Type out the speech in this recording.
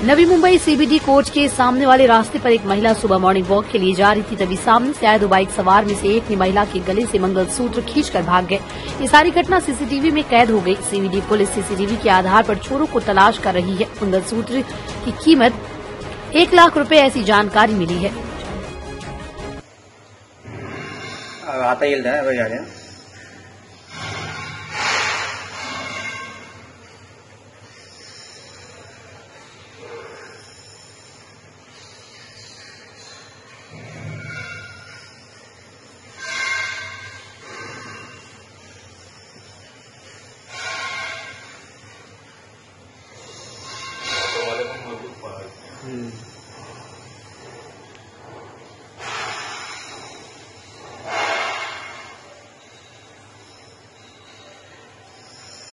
Navi Mumbai CBD court के सामने वाले रास्ते पर एक महिला सुबह मॉर्निंग वॉक के लिए जा रही थी, तभी सामने से आए दो बाइक सवार में से एक ने महिला के गले से मंगलसूत्र खींचकर भाग गए। ये सारी घटना सीसीटीवी में कैद हो गई। सीबीडी पुलिस सीसीटीवी के आधार पर चोरों को तलाश कर रही है। मंगलसूत्र की कीमत एक लाख रुपये ऐसी जानकारी मिली है। 嗯。